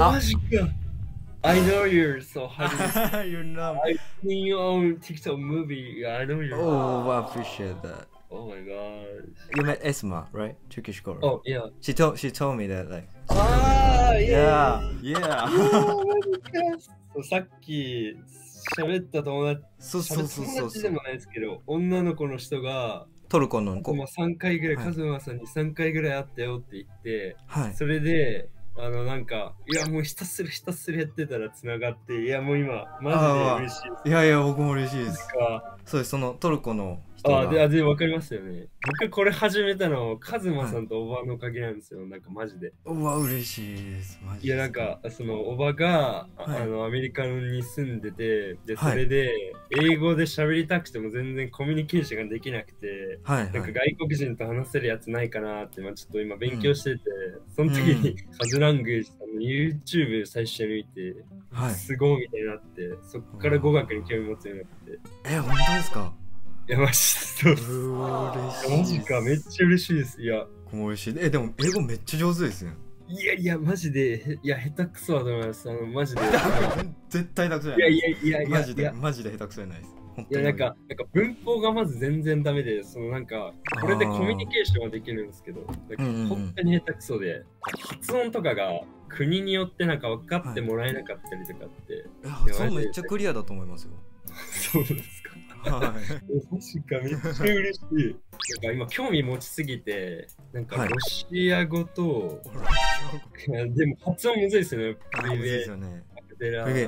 あマジか。I know you're so hard. You're not. I've seen your own TikTok movie. I know you're. Oh, I appreciate that. Oh my gosh. You met Esma, right? Turkish girl. Oh yeah. She told she told me that like. Ah Yeah, yeah. yeah. そうさっき喋った友達、そうそうそうそう。友達でもないですけど、女の子の人が、トルコの子。まあ、3回ぐらい、はいカズマさんに3回ぐらい会ったよって言って、はい。それで、あのなんか、いやもうひたすらひたすらやってたらつながって、いやもう今、マジで嬉しいです。いやいや、僕も嬉しいです。かそうです、そのトルコのあ、で、が。あで、わかりますよね。僕これ始めたの、カズマさんとおばのおかげなんですよ、なんかマジで。うわ、嬉しいです。マジいやなんかそのおばが、あはいあのアメリカに住んでてではいそれで英語で喋りたくても全然コミュニケーションができなくて、はい、なんかはい。外国人と話せるやつないかなって、まあ、ちょっと今勉強してて、その時に、カズラングさんの YouTube 最初に見て、はい。すごいみたいになってそっから語学に興味持つようになってえ、本当ですか？いやマジで。マジかめっちゃ嬉しいですいや僕も嬉しい。え、でも英語めっちゃ上手ですね。いやいやマジでへいや下手くそだと思いますあのマジで絶対下手くそじゃいやないいやいやいやマジで、マジで下手くそじゃないです。いやなんか、なんか文法がまず全然ダメで、そのなんか、これでコミュニケーションはできるんですけど、なんかうんうんうん本当に下手くそで、発音とかが国によってなんか分かってもらえなかったりとかって、いや発音めっちゃクリアだと思いますよ。そうですか？はい。マジか、めっちゃ嬉しい。なんか今、興味持ちすぎて、なんはいかロシア語と、いやでも発音むずいですよね。あむずいですよね。デラ、トゥ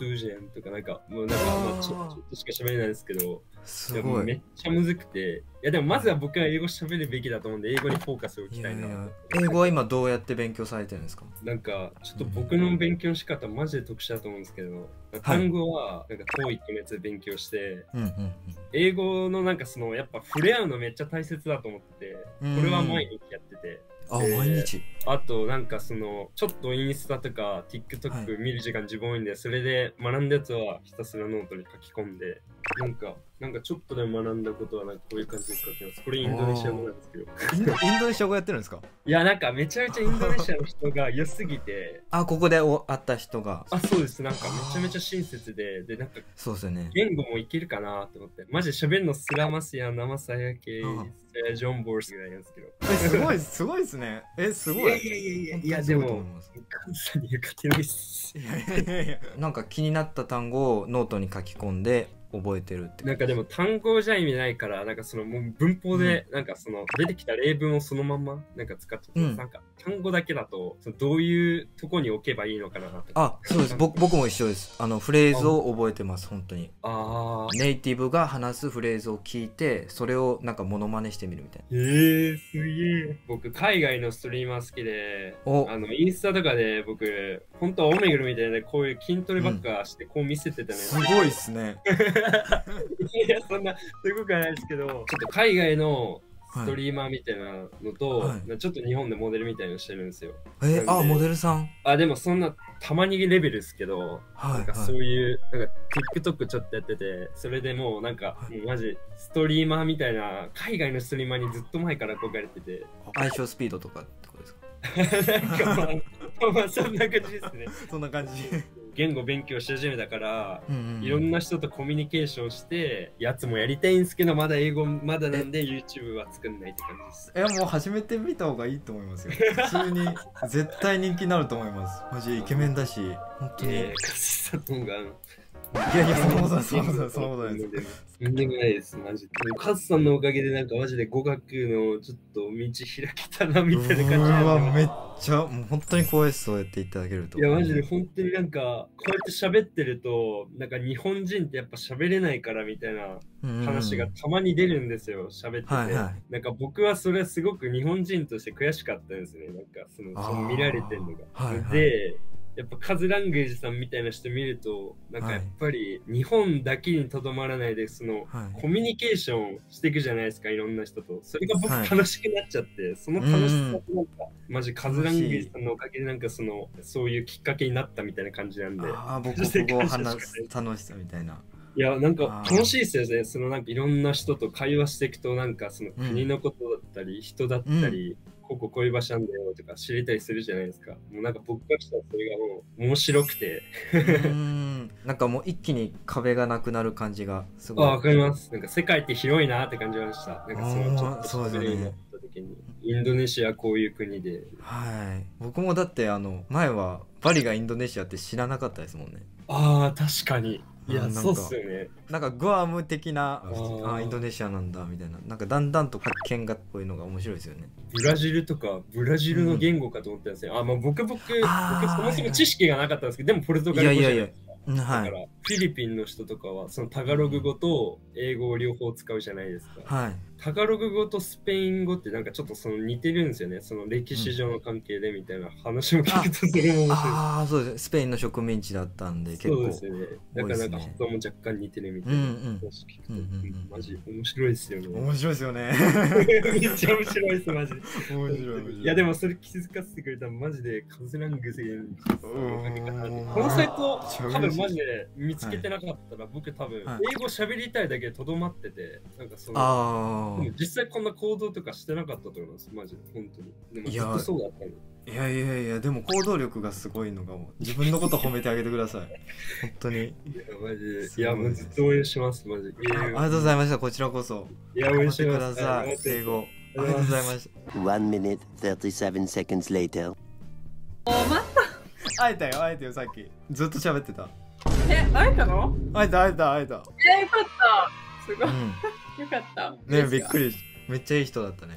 ージェンとかなんか、もうなんか、まあ、ちょちょっとしか喋れないですけど、すごい。うめっちゃむずくて、いやでもまずは僕は英語喋るべきだと思うんで、英語にフォーカスを置いきたいな。やいや英語は今どうやって勉強されてるんですか？なんか、ちょっと僕の勉強の仕方マジで特殊だと思うんですけど、単語はなんか TOEIC のやつで勉強して、うんうん英語のなんかそのやっぱ触れ合うのめっちゃ大切だと思ってて、うん。これは毎日やってて、あ、えー毎日？あとなんかそのちょっとインスタとかは TikTok 見る時間自分多いんで、それで学んだやつはひたすらノートに書き込んで、なんか、なんかちょっとでも学んだことはなんかこういう感じで書きます。これインドネシア語なんですけど。インドインドネシア語やってるんですか？いや、なんかめちゃめちゃインドネシアの人が良すぎて、あ、ここでお会った人が。あ、そうです。なんかめちゃめちゃ親切で、で、なんかそうですよね。言語もいけるかなと思って、マジで喋るのスラマスやナマサヤ系うん、ジョン・ボースぐらいなんですけど。え、すごい、すごいですね。え、すごい。いやいやいやいや、いやでもにすごいと思い、ますカズさんには勝てないっす。いやいやいやなんか気になった単語をノートに書き込んで覚えてるってなんかでも単語じゃ意味ないから、なんかそのもう文法で、なんかその出てきた例文をそのままなんか使っちゃって、うん。なんか単語だけだとそのどういうとこに置けばいいのかなとか。あそうです。僕僕も一緒です。あのフレーズを覚えてます本当に。あー。ネイティブが話すフレーズを聞いてそれをなんかモノマネしてみるみたいえー、すげえ。僕、海外のストリーマー好きで、お。あのインスタとかで僕、本当はオメグルみたいなこういう筋トレばっかしてこう見せてたね。なすごいっすね いや、そんな、すごくはないですけど、ちょっと海外のストリーマーみたいなのと、はい。ちょっと日本でモデルみたいなのしてるんですよ。えあモデルさん？あ、でもそんなたまにレベルですけど、はいなんかそういう、なんか TikTok ちょっとやってて、それでもうなんか、はい。もうマジストリーマーみたいな、海外のストリーマーにずっと前から憧れてて、相性スピードとかってことですか？なんかまあ、まあそんな感じですね。そんな感じ言語勉強し始めたから、うんうんいろんな人とコミュニケーションして、やつもやりたいんですけど、まだ英語まだなんで YouTube は作んないって感じです。いやもう始めてみた方がいいと思いますよ普通に絶対人気になると思いますマジイケメンだし本当に、えー、カシさんが。いやいやそんなことないそんなことないそんなことないですとんでもないです、マジで。カズさんのおかげで、なんかマジで語学のちょっと道開けたなみたいな感じうわめっちゃもう本当に光栄ですそうやっていただけるといや、マジで本当になんか、こうやって喋ってると、なんか日本人ってやっぱ喋れないからみたいな話がたまに出るんですよ、喋ってて。はいはいなんか僕はそれはすごく日本人として悔しかったですね、なんかそのその見られてるのが。はいはいで、やっぱカズランゲージさんみたいな人見ると、なんかやっぱり日本だけにとどまらないで、そのはい。コミュニケーションしていくじゃないですか、いろんな人と。それが僕はい。楽しくなっちゃって、その楽しさなんか、マジカズランゲージさんのおかげでなんかその、そういうきっかけになったみたいな感じなんで。ああ僕 ここ話す楽しさみたいな。いや、なんか楽しいですよね。そのなんかいろんな人と会話していくと、なんかその国のことだったり、人だったり、こここういう場所なんだよとか知れたりするじゃないですか。もうなんか僕からしたらそれがもう面白くて。うーんなんかもう一気に壁がなくなる感じがすごい あわかります。なんか世界って広いなって感じました。なんかそのちょっとそうですよねインドネシアこういう国で。はい僕もだってあの前はバリがインドネシアって知らなかったですもんねああ、確かに。いや、うんなんかそうっすよね。なんかグアム的なあー。インドネシアなんだみたいな。なんかだんだんと発見がこういうのが面白いですよね。ブラジルとか、ブラジルの言語かと思ったんですよ。あ、まあ僕、僕、僕、そもそも知識がなかったんですけど、でもポルトいガル語じゃないだから、フィリピンの人とかは、そのタガログ語と英語を両方使うじゃないですか。はいタガログ語とスペイン語ってなんかちょっとその似てるんですよね。その歴史上の関係でみたいな話も聞くとそれも面白い。ああそうですスペインの植民地だったんで結構そうですよね。だからなんか発音も若干似てるみたいな話聞くと、うんうんうんマジ面白いですよね。面白いですよね めっちゃ面白いです、マジで。面白い面白いいやでもそれ気づかせてくれたらマジでカズラングセンこのサイト多分マジで見つけてなかったら僕多分はい。英語喋りたいだけでとどまっててなんかその実際こんな行動とかしてなかったと思いますマジで本当に。でもいやずっとそうだったの。あいやいやいやでも行動力がすごいのがもう自分のこと褒めてあげてください。本当に。いやマジで。すいやもうずっと応援しますマジ。であありがとうございましたこちらこそ。いや応援しててますださい。英語ありがとうございました One minute, 37 seconds later. 会えたよ会えたよさっき。ずっと喋ってたえ、会えたの？会えた会えた会えたえ、よかった。すごい。うんよかった。ねびっくりしめっちゃいい人だったね